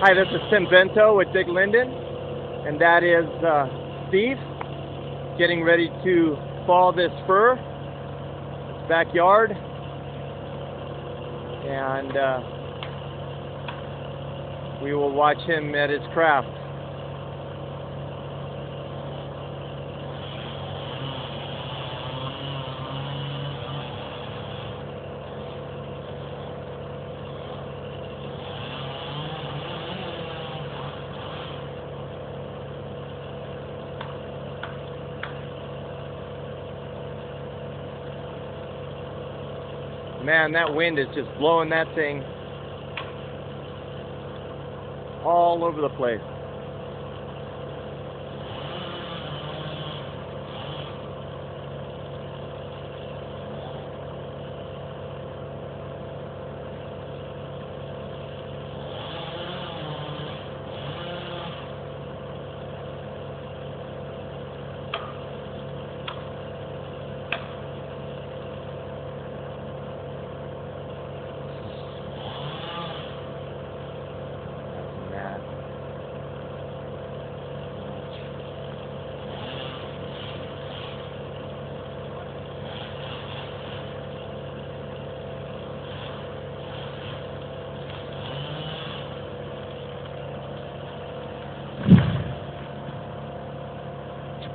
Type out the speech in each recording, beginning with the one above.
Hi, this is Tim Bento with Dick Linden, and that is uh, Steve getting ready to fall this his backyard, and uh, we will watch him at his craft. Man, that wind is just blowing that thing all over the place.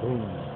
Boom.